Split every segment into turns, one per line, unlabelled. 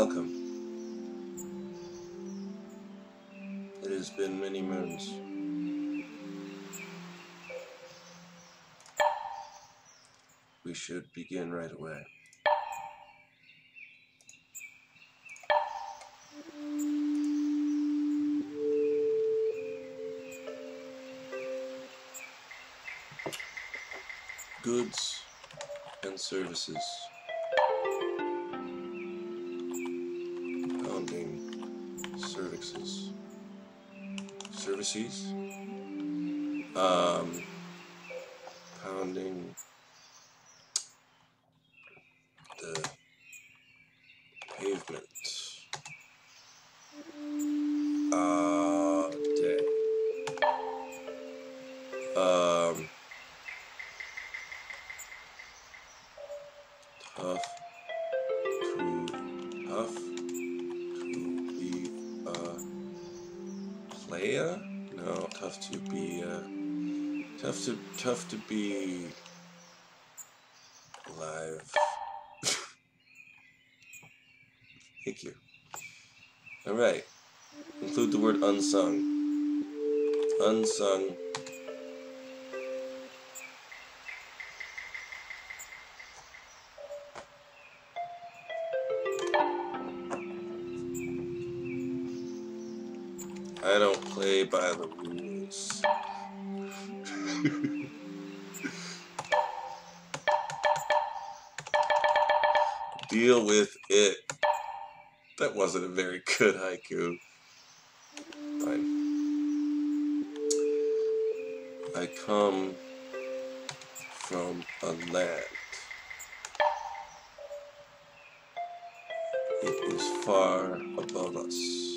Welcome. It has been many moons. We should begin right away. Goods and services. Services? Um, pounding the pavement. Uh, day. Um, tough to tough to be a player? Tough to be uh tough to tough to be alive. Thank you. Alright. Include the word unsung. Unsung. I don't play by the rules. Deal with it. That wasn't a very good haiku. Fine. I come from a land. It is far above us.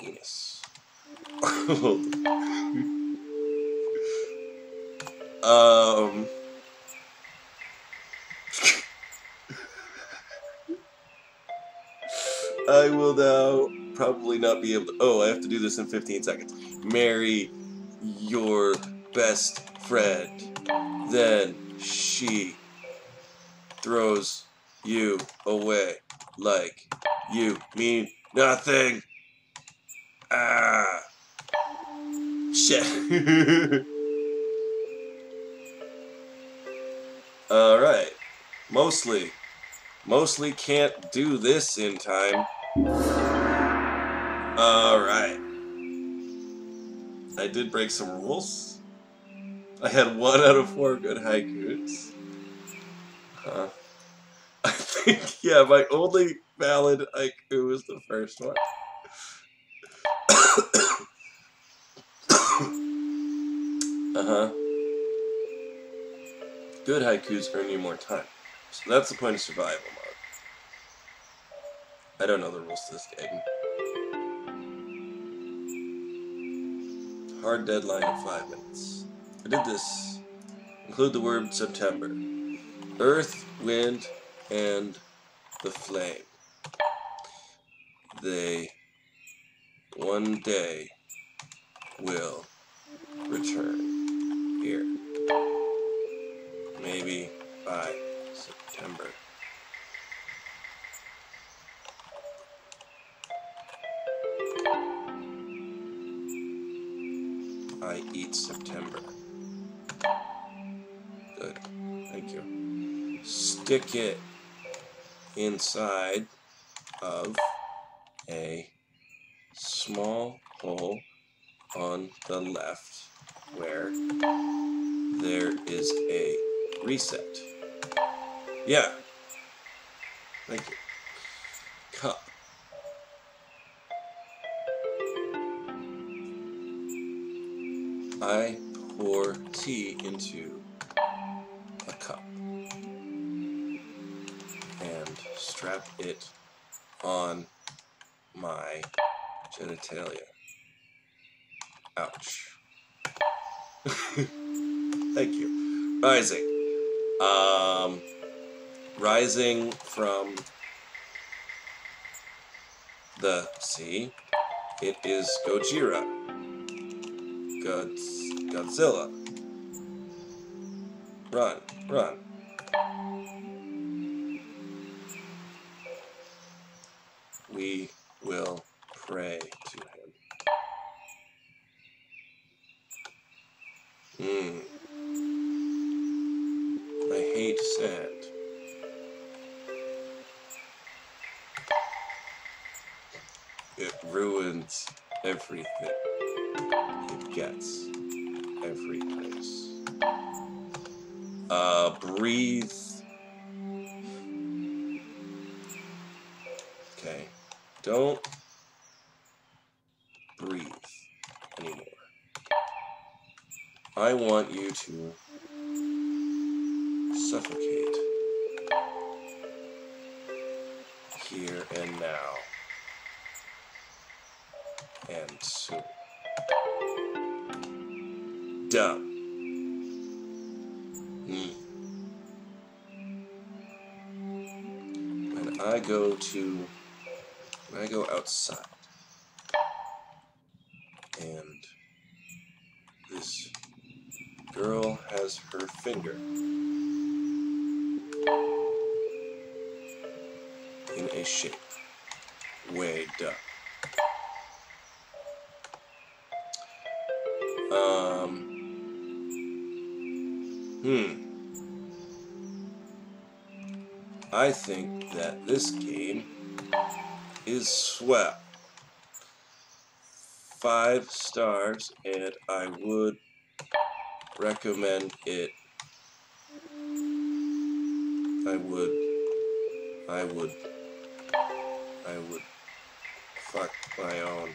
Penis. um. I will now probably not be able to. Oh, I have to do this in 15 seconds. Marry your best friend. Then she throws you away like you mean nothing. Ah. Shit. Alright. Mostly. Mostly can't do this in time. Alright. I did break some rules. I had one out of four good haikus. Huh. I think, yeah, my only valid haiku was the first one. Uh huh. Good haikus earn you more time. So that's the point of survival mode. I don't know the rules to this game. Hard deadline of five minutes. I did this. Include the word September. Earth, wind, and the flame. They one day will return here. Maybe by September. I eat September. Good. Thank you. Stick it inside of a small hole on the left where there is a reset. Yeah. Thank you. Cup. I pour tea into a cup and strap it on my genitalia. Ouch. Thank you. Rising. Um, rising from the sea. It is Gojira. Godzilla. Run, run. We will pray to him. Hmm. I hate sand. It ruins everything. It gets every place. Uh, breathe. Okay. Don't breathe anymore. I want you to suffocate here and now and soon. Dumb. Hmm. When I go to, when I go outside, and this girl has her finger in a shape way up. Um. Hmm. I think that this game is swell. Five stars, and I would recommend it. I would. I would. I would fuck my own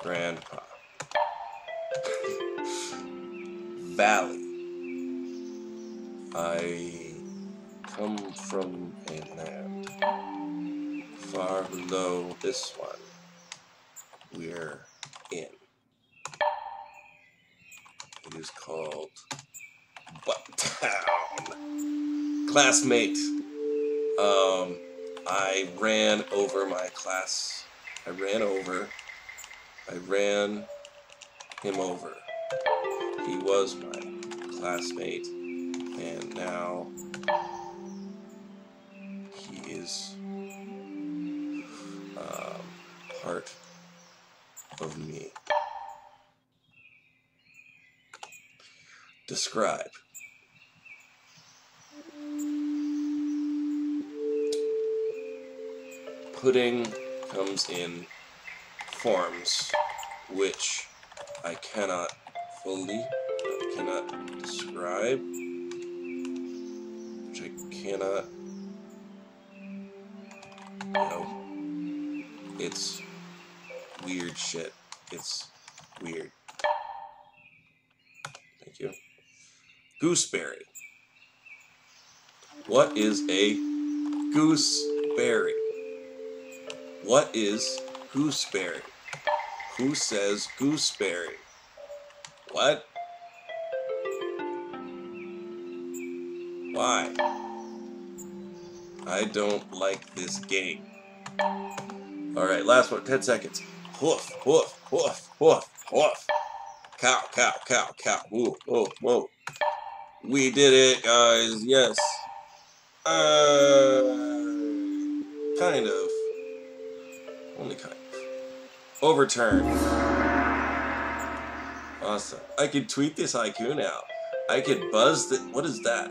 grandpa. Valley. I come from a land far below this one we're in. It is called Bucktown. Classmate. Um, I ran over my class. I ran over. I ran him over. He was my classmate, and now he is um, part of me. Describe. Pudding comes in forms which I cannot fully, cannot describe, which I cannot, know, it's weird shit. It's weird. Thank you. Gooseberry. What is a gooseberry? What is gooseberry? Who says gooseberry? What? Why? I don't like this game. Alright, last one, 10 seconds. Hoof, hoof, hoof, hoof, hoof. Cow, cow, cow, cow. Whoa, whoa, whoa. We did it, guys. Yes. Uh, kind of. Only kind. Overturn. Awesome. I could tweet this haiku now. I could buzz the. What is that?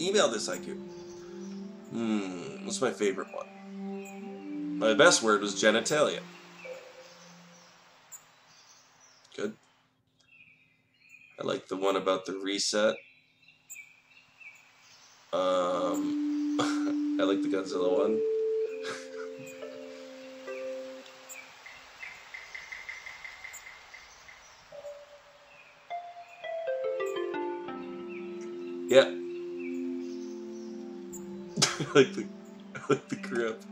Email this haiku. Hmm. What's my favorite one? My best word was genitalia. Good. I like the one about the reset. Um, I like the Godzilla one. Yeah. I like the, I like the grip.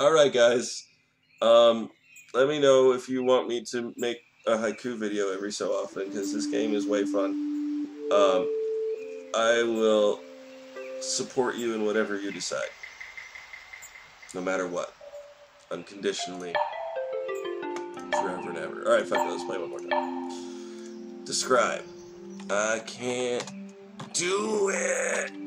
Alright guys, um, let me know if you want me to make a haiku video every so often, because this game is way fun. Um, I will support you in whatever you decide. No matter what. Unconditionally. Alright, fuck it, let's play one more time. Describe. I can't do it.